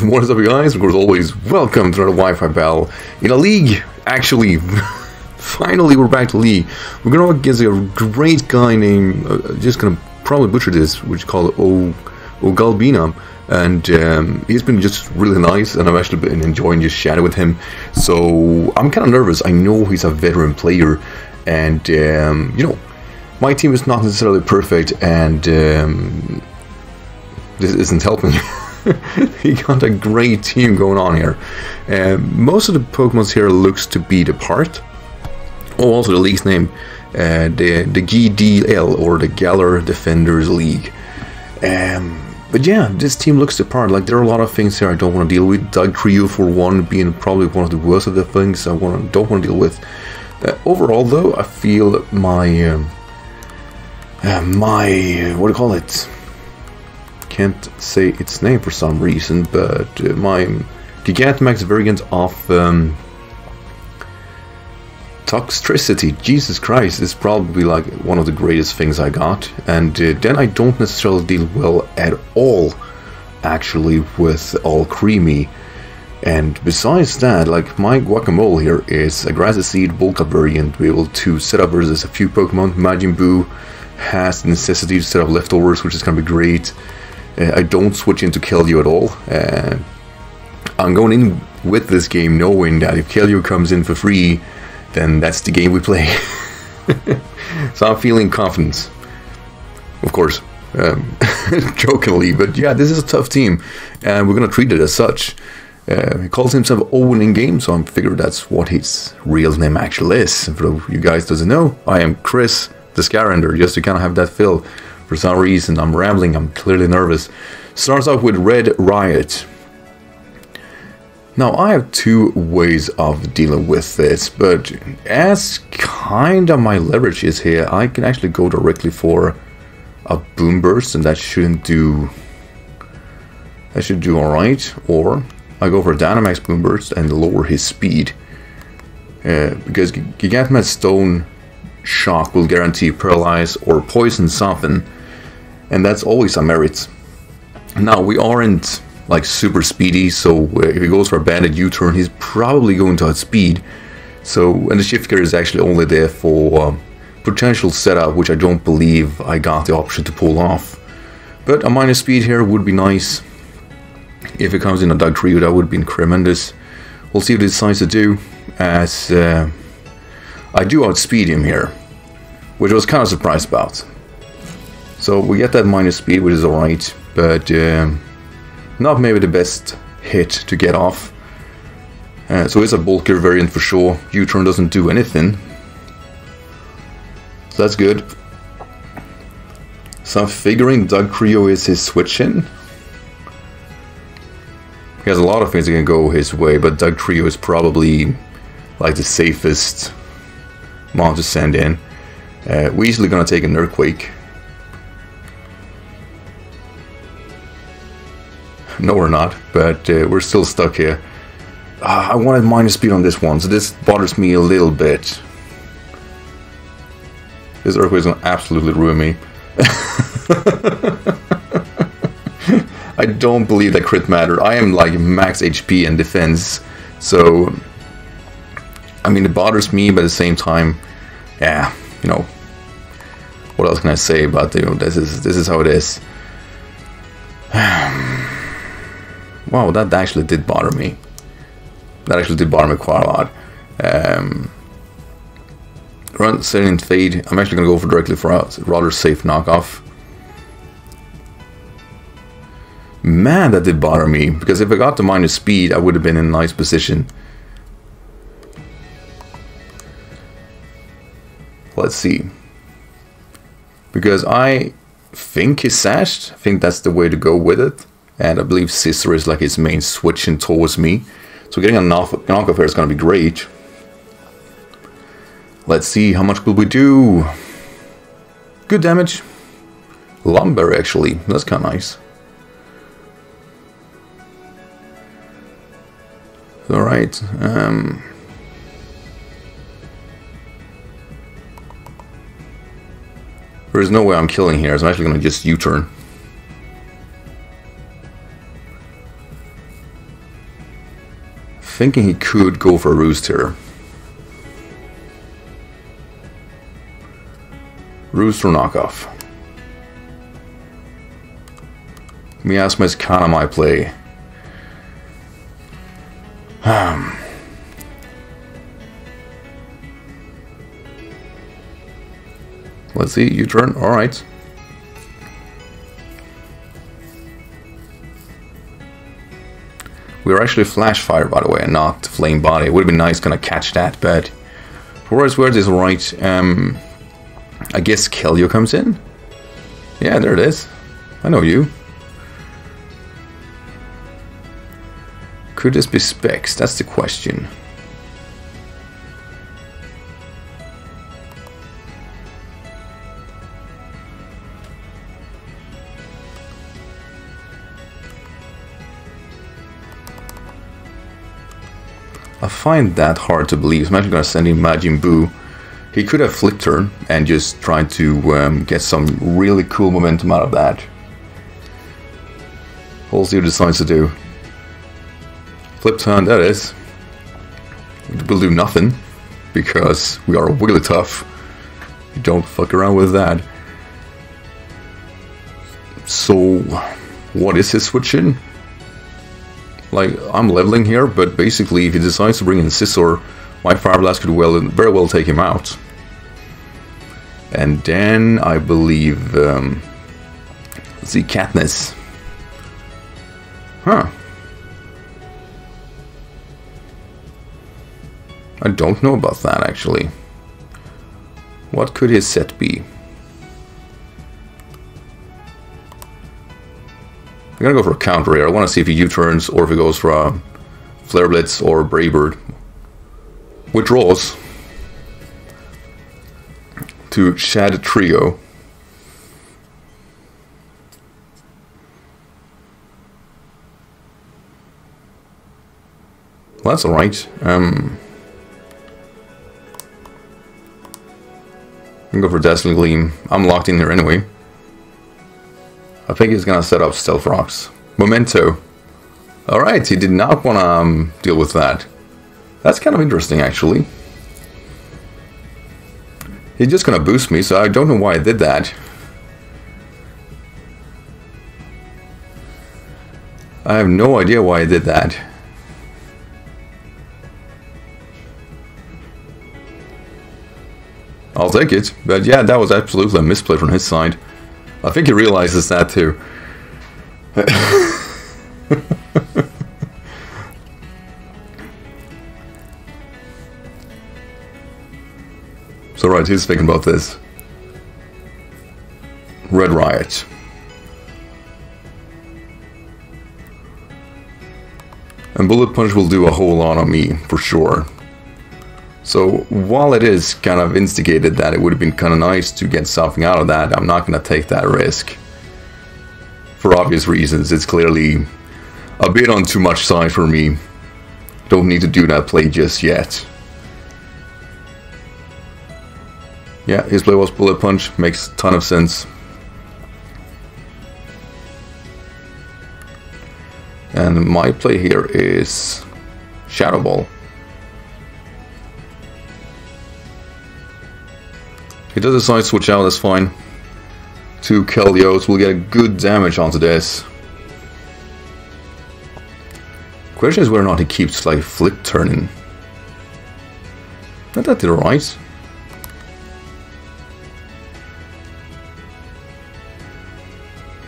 what is up, you guys? Of course, always welcome to another Wi-Fi Bell in a league. Actually, finally, we're back to league. We're gonna against a great guy named, uh, just gonna probably butcher this, which is called O Ogalbina. And um, he's been just really nice, and I've actually been enjoying just chatting with him. So I'm kind of nervous. I know he's a veteran player, and um, you know, my team is not necessarily perfect, and um, this isn't helping. he got a great team going on here. Uh, most of the Pokemons here looks to be the part. Oh, also the league's name, uh, the the GDL or the Galar Defenders League. Um, but yeah, this team looks the part. Like there are a lot of things here I don't want to deal with. Dugtrio for one being probably one of the worst of the things I want to, don't want to deal with. Uh, overall, though, I feel my um, uh, my what do you call it? Can't say its name for some reason, but uh, my Gigantamax variant of um, Toxtricity, Jesus Christ, is probably like one of the greatest things I got. And uh, then I don't necessarily deal well at all, actually, with Alcremie. And besides that, like my Guacamole here is a Grassy Seed Volca variant, be able to set up versus a few Pokemon. Majin Buu has the necessity to set up leftovers, which is gonna be great. Uh, I don't switch into Keldeo at all. Uh, I'm going in with this game knowing that if Keldeo comes in for free, then that's the game we play. so I'm feeling confidence. Of course, um, jokingly, but yeah, this is a tough team, and we're gonna treat it as such. Uh, he calls himself Owen in game, so I figure that's what his real name actually is. For you guys doesn't know, I am Chris the Skyrander, just to kind of have that feel. For some reason, I'm rambling, I'm clearly nervous. Starts off with Red Riot. Now, I have two ways of dealing with this, but as kind of my leverage is here, I can actually go directly for a Boom Burst, and that shouldn't do... That should do alright, or I go for a Dynamax Boom Burst and lower his speed. Uh, because Gigantamax Stun Shock will guarantee Paralyze or Poison something, and that's always a merit. Now, we aren't like super speedy, so if he goes for a banded U-turn, he's probably going to outspeed. So, and the shift gear is actually only there for um, potential setup, which I don't believe I got the option to pull off. But a minus speed here would be nice. If it comes in a Dugtrio, that would be tremendous. We'll see what he decides to do, as uh, I do outspeed him here, which I was kind of surprised about. So we get that minus speed, which is alright, but uh, not maybe the best hit to get off. Uh, so it's a bulkier variant for sure. U-turn doesn't do anything. So that's good. So I'm figuring Dugtrio is his switch in. He has a lot of things that can go his way, but Dugtrio is probably like the safest mon to send in. Uh, we're easily gonna take an earthquake. No, we're not, but uh, we're still stuck here. Uh, I wanted minus speed on this one, so this bothers me a little bit. This earthquake is gonna absolutely ruin me. I don't believe that crit matter. I am like max HP and defense, so I mean it bothers me, but at the same time, yeah, you know, what else can I say about you know this is this is how it is. wow, that actually did bother me. That actually did bother me quite a lot. Um, run setting fade. I'm actually gonna go for directly for a rather safe knockoff. Man, that did bother me because if I got the minus speed, I would have been in a nice position. Let's see. Because I think he's sashed. I think that's the way to go with it. And I believe Scizor is like his main switching towards me. So getting a knockoff here is going to be great. Let's see, how much will we do? Good damage. Lumber, actually. That's kind of nice. Alright. Um, There's no way I'm killing here, so I'm actually going to just U-turn. Thinking he could go for a roost here. Roost or knockoff? Miasma is kind of my play. Um, let's see, U-turn. Alright. We are actually flash fire, by the way, and not flame body. It would have been nice of catch that, but for what it's worth, is alright. Um, I guess Keldeo comes in. Yeah, there it is. I know you. Could this be Specs? That's the question. I find that hard to believe. I'm actually going to send him Majin Buu. He could have flipped turn and just tried to um, get some really cool momentum out of that. What he decides to do. Flip turn, that is. We'll do nothing because we are really tough. don't fuck around with that. So, what is his switch in? Like, I'm leveling here, but basically if he decides to bring in Scizor, my Fire Blast could well, very well take him out. And then I believe, um, let's see, Katniss. Huh. I don't know about that actually. What could his set be? I'm gonna go for a counter here. I want to see if he U-turns or if he goes for a Flare Blitz or Brave Bird. Withdraws to Shad Trio. Well, that's alright. Um, I'm go for Dazzling Gleam. I'm locked in here anyway. I think he's gonna set up Stealth Rocks. Memento. Alright, he did not want to um, deal with that. That's kind of interesting, actually. He's just gonna boost me, so I don't know why I did that. I have no idea why I did that. I'll take it. But yeah, that was absolutely a misplay from his side. I think he realizes that too. so right, he's thinking about this. Red Riot. And Bullet Punch will do a whole lot on me, for sure. So while it is kind of instigated that it would have been kind of nice to get something out of that, I'm not going to take that risk. For obvious reasons, it's clearly a bit on too much side for me. Don't need to do that play just yet. Yeah, his play was Bullet Punch, makes a ton of sense. And my play here is Shadow Ball. He does decide to switch out, that's fine. Two Keldeos will get a good damage onto this. Question is whether or not he keeps like flip turning. Not that did right.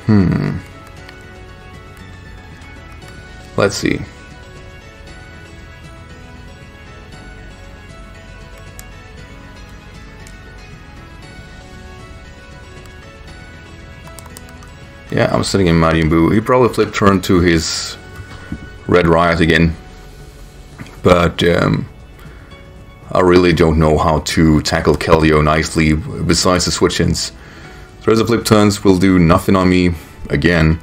Hmm. Let's see. Yeah, I'm sitting in Majin Buu. He probably flipped turn to his Red Riot again. But um, I really don't know how to tackle Keldeo nicely besides the switch-ins. A flip turns, will do nothing on me again.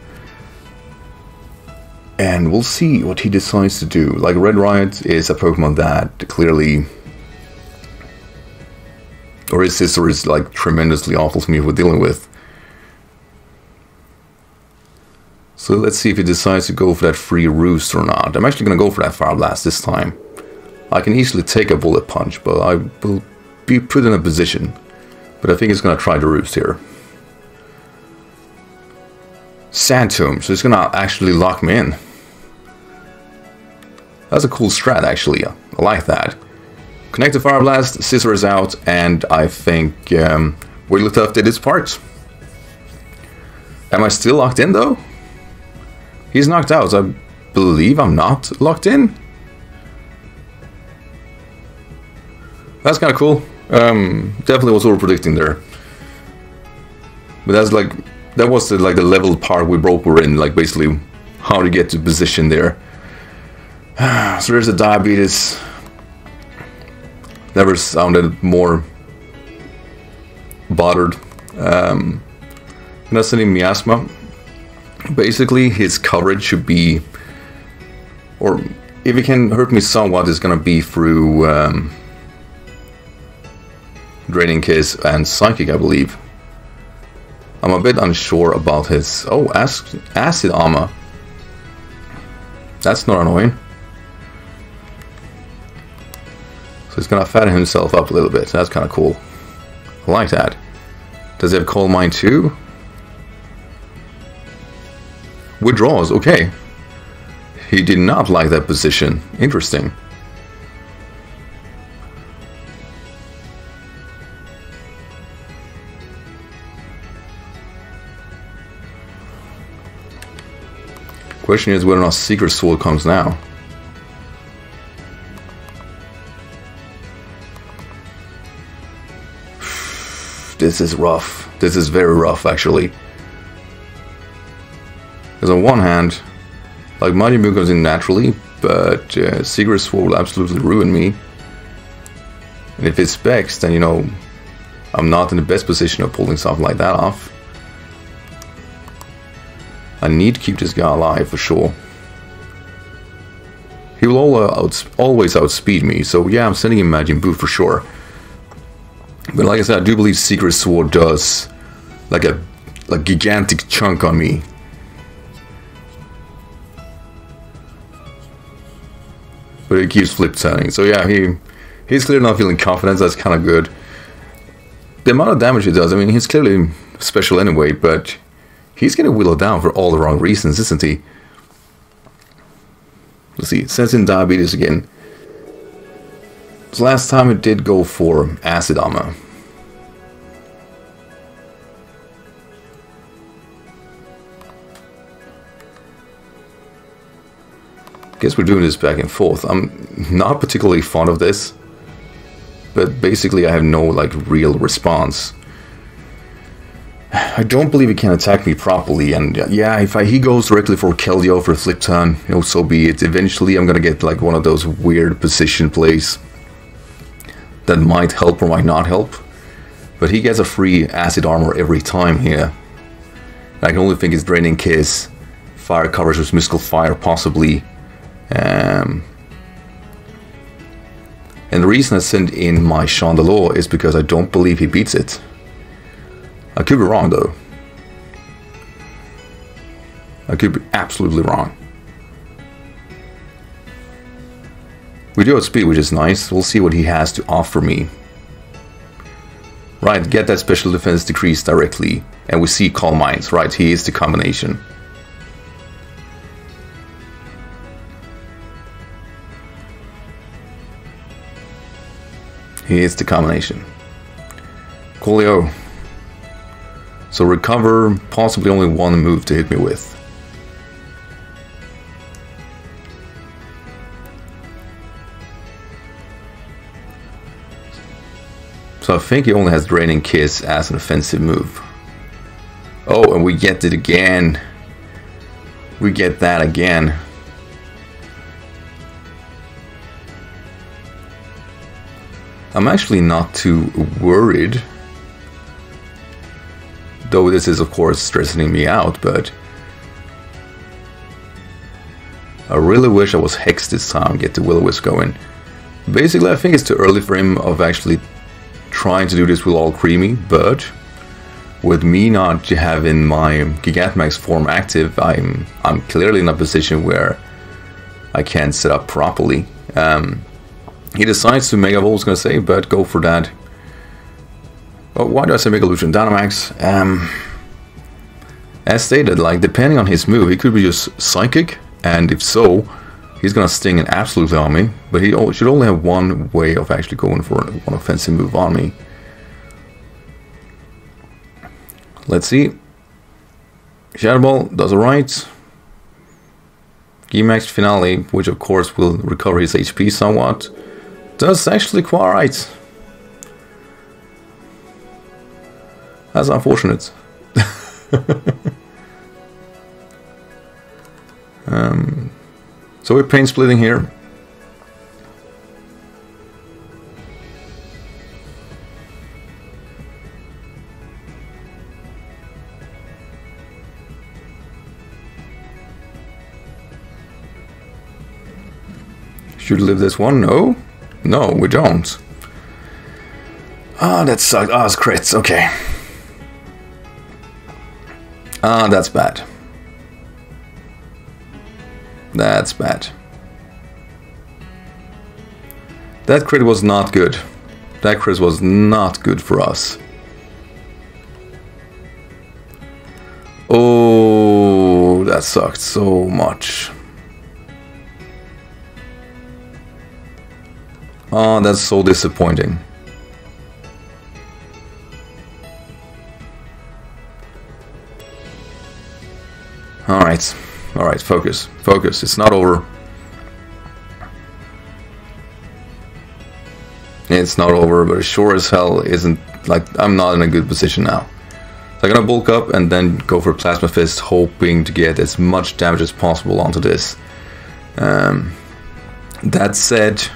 And we'll see what he decides to do. Like Red Riot is a Pokemon that clearly or his sister is like tremendously awful to me for dealing with. So let's see if he decides to go for that free roost or not. I'm actually going to go for that fire blast this time. I can easily take a bullet punch, but I will be put in a position. But I think he's going to try the roost here. Sand Tomb, so he's going to actually lock me in. That's a cool strat, actually. I like that. Connect the Fire Blast, Scizor is out, and I think um, Wigglytuff did its part. Am I still locked in, though? He's knocked out. I believe I'm not locked in. That's kind of cool. Um, definitely was over predicting there. But that's like that was the, like the level part we broke were in, like basically how to get to position there. so there's a diabetes. Never sounded more bothered. Um, not sending miasma. Basically, his coverage should be, or if he can hurt me somewhat, it's gonna be through um, Draining Kiss and Psychic, I believe. I'm a bit unsure about his... Oh, Acid Armor. That's not annoying. So he's gonna fatten himself up a little bit. That's kind of cool. I like that. Does he have Calm Mind too? Withdraws, okay. He did not like that position. Interesting. Question is whether or not Secret Sword comes now. This is rough. This is very rough, actually. Because on one hand, like Mighty Moo comes in naturally, but uh, Secret Sword will absolutely ruin me. And if it's Specs, then you know, I'm not in the best position of pulling something like that off. I need to keep this guy alive for sure. He will always outspeed me, so yeah, I'm sending him Majin Buu for sure. But like I said, I do believe Secret Sword does like a like gigantic chunk on me. But it keeps flip turning. So yeah, he he's clearly not feeling confidence, that's kinda good. The amount of damage he does, I mean he's clearly special anyway, but He's whittled down for all the wrong reasons, isn't he? Let's see, sends in diabetes again. So last time it did go for acid armor. Guess we're doing this back and forth. I'm not particularly fond of this, but basically I have no like real response. I don't believe he can attack me properly, and uh, yeah, if I, he goes directly for Keldeo for flip turn, you know, so be it. Eventually, I'm gonna get like one of those weird position plays that might help or might not help. But he gets a free acid armor every time here. I can only think it's Draining Kiss, Fire covers with Mystical Fire, possibly. Um, and the reason I sent in my Chandelure is because I don't believe he beats it. I could be wrong though. I could be absolutely wrong. We do have speed, which is nice. We'll see what he has to offer me. Right, get that special defense decrease directly. And we see Calm Minds. Right, he is the combination. He is the combination. Coolio. So recover, possibly only one move to hit me with. So I think he only has Draining Kiss as an offensive move. Oh, and we get it again. We get that again. I'm actually not too worried Though this is of course stressing me out, but I really wish I was Hex this time, get the Will-O-Wisp going. Basically, I think it's too early for him of actually trying to do this with Alcremie, but with me not having my Gigantamax form active, I'm I'm clearly in a position where I can't set up properly. Um, he decides to Mega was gonna say, but go for that. But why do I say Mega Evolution? Dynamax. Um, as stated, like depending on his move, he could be just Psychic, and if so, he's gonna sting an absolute on me. But he should only have one way of actually going for one offensive move on me. Let's see. Shadow Ball does alright. G-Max Finale, which of course will recover his HP somewhat, does actually quite right. That's unfortunate. um, so we're pain splitting here. Should live this one? No? No, we don't. Ah, oh, that sucked. Ah, oh, it's crits. Okay. Ah, oh, that's bad. That's bad. That crit was not good. That crit was not good for us. Oh, that sucked so much. Oh, that's so disappointing. Alright, alright, focus, focus, it's not over. It's not over, but sure as hell isn't, like, I'm not in a good position now. So I'm gonna bulk up and then go for Plasma Fist, hoping to get as much damage as possible onto this. Um, that said,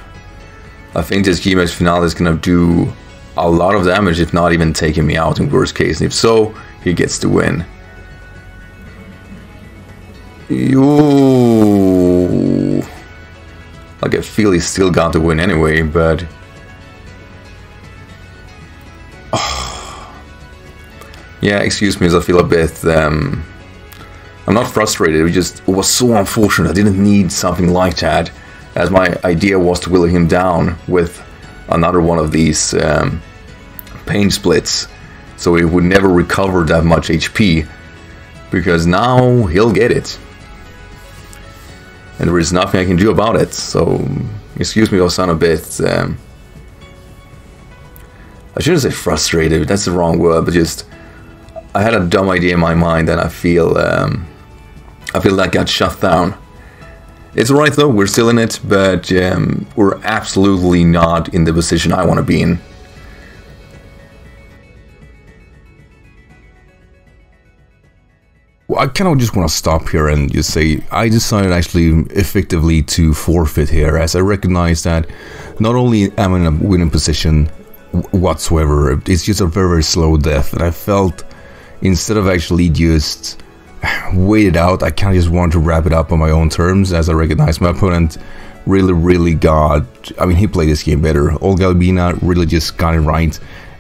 I think this G-Max Finale is gonna do a lot of damage, if not even taking me out in worst case. And if so, he gets the win. Ooh. Like I feel he still got the win anyway, but... Oh. Yeah, excuse me as I feel a bit... Um... I'm not frustrated, it just it was so unfortunate. I didn't need something like that as my idea was to will him down with another one of these um, pain splits so he would never recover that much HP because now he'll get it. And there is nothing I can do about it so excuse me sound a bit um, I shouldn't say frustrated that's the wrong word but just I had a dumb idea in my mind and I feel um, I feel that got shut down it's alright though, we're still in it, but um, we're absolutely not in the position I want to be in. I kind of just want to stop here and just say I decided actually effectively to forfeit here as I recognize that not only am I in a winning position whatsoever, it's just a very, very slow death and I felt instead of actually just wait it out. I kind of just want to wrap it up on my own terms as I recognize my opponent really, really got. I mean, he played this game better. Ogalbina really just got it right.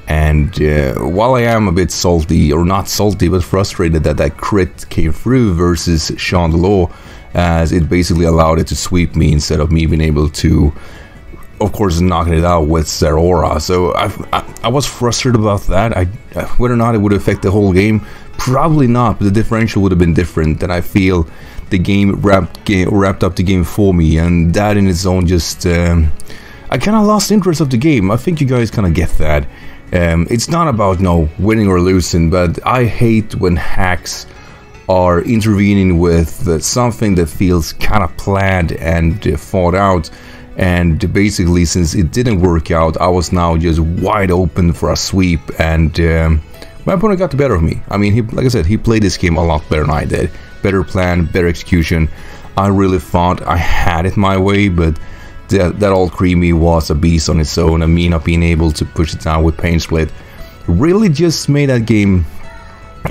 And uh, while I am a bit salty, or not salty, but frustrated that that crit came through versus Chandelure, as it basically allowed it to sweep me instead of me being able to, of course, knocking it out with Zeraora. So I, I, I was frustrated about that. I, whether or not it would affect the whole game, Probably not, but the differential would have been different. And I feel the game wrapped game, wrapped up the game for me, and that in its own just um, I kind of lost interest of the game. I think you guys kind of get that. Um, it's not about no winning or losing, but I hate when hacks are intervening with something that feels kind of planned and uh, thought out. And basically, since it didn't work out, I was now just wide open for a sweep and. Um, my opponent got the better of me. I mean, he, like I said, he played this game a lot better than I did. Better plan, better execution. I really thought I had it my way, but that, that Alcremie was a beast on its own, and me not being able to push it down with Pain Split really just made that game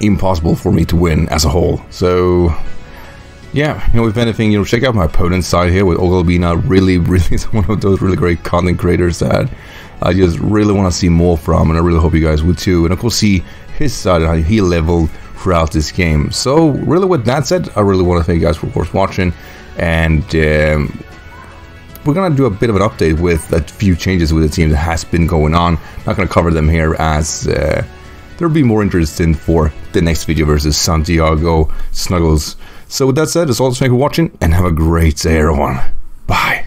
impossible for me to win as a whole. So, yeah, you know, if anything, you know, check out my opponent's side here with Ogalbina. Really, really one of those really great content creators that I just really want to see more from, and I really hope you guys would too. And of course, see his side and how he leveled throughout this game. So, really, with that said, I really want to thank you guys for, of course, watching. And um, we're gonna do a bit of an update with a few changes with the team that has been going on. Not gonna cover them here as uh, there'll be more interesting for the next video versus Santiago Snuggles. So with that said, as always, thank you for watching and have a great day, everyone. Bye.